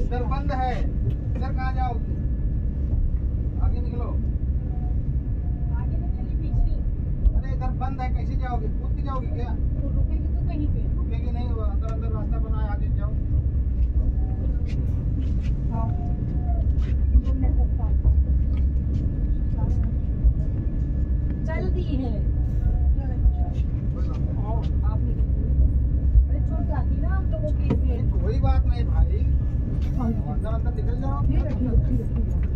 इधर बंद है। इधर कहाँ जाओ? आगे निकलो। आगे तो अरे इधर बंद है कैसे जाओगे? कूद के जाओगे क्या? तो रुकेगी तो कहीं पे। रुकेगी नहीं हुआ अंदर अंदर रास्ता बना आगे जाओ। हाँ। जल्दी है। निकल जाओ।